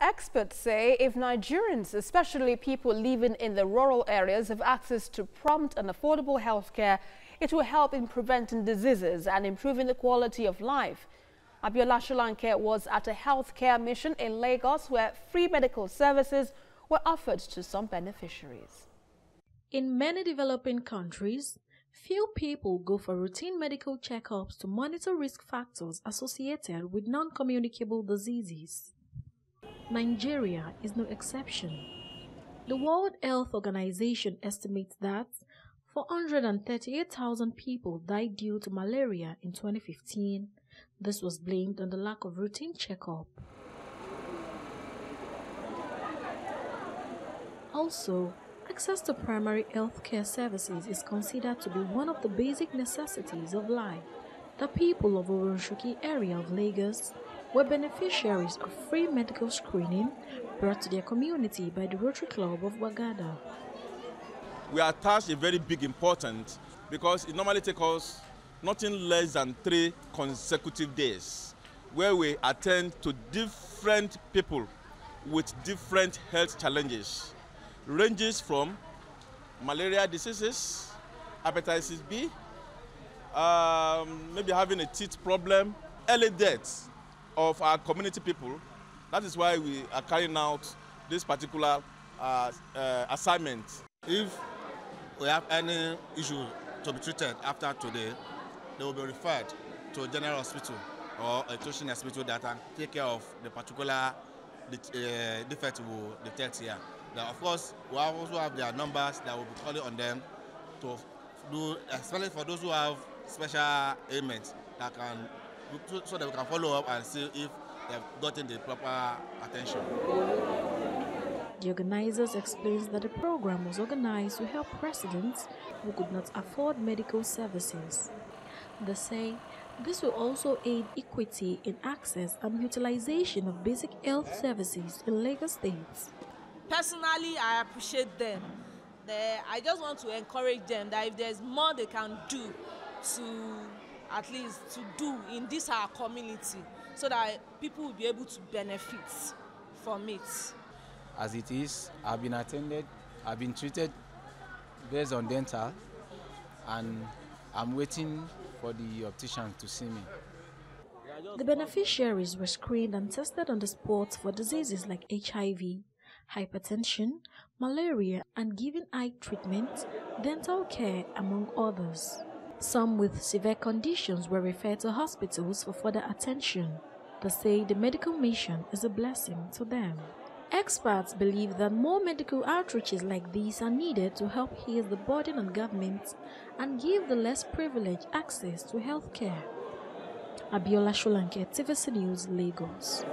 Experts say if Nigerians, especially people living in the rural areas, have access to prompt and affordable health care, it will help in preventing diseases and improving the quality of life. Abiola Sholanke was at a healthcare mission in Lagos where free medical services were offered to some beneficiaries. In many developing countries, few people go for routine medical checkups to monitor risk factors associated with non-communicable diseases. Nigeria is no exception. The World Health Organization estimates that 438,000 people died due to malaria in 2015. This was blamed on the lack of routine checkup. Also, access to primary health care services is considered to be one of the basic necessities of life. The people of Oronshuki area of Lagos were beneficiaries of free medical screening brought to their community by the Rotary Club of Wagada. We attach a very big importance because it normally takes us nothing less than three consecutive days where we attend to different people with different health challenges ranges from malaria diseases hepatitis b um, maybe having a teeth problem early deaths of our community people that is why we are carrying out this particular uh, uh, assignment. if we have any issue to be treated after today they will be referred to a general hospital or a teaching hospital that can take care of the particular uh, defect we will detect here. Now, of course, we also have their numbers that will be calling on them to do, especially for those who have special ailments that can, so that we can follow up and see if they've gotten the proper attention. The organizers explains that the program was organized to help residents who could not afford medical services. They say this will also aid equity in access and utilization of basic health services in Lagos State. Personally, I appreciate them. They, I just want to encourage them that if there's more they can do to at least to do in this our community so that people will be able to benefit from it. As it is, I've been attended, I've been treated based on dental and I'm waiting for the optician to see me. The beneficiaries were screened and tested on the spot for diseases like HIV, hypertension, malaria, and given eye treatment, dental care, among others. Some with severe conditions were referred to hospitals for further attention. They say the medical mission is a blessing to them. Experts believe that more medical outreaches like these are needed to help ease the burden on governments and give the less privileged access to health care. Abiola Sholanke, TVC News, Lagos.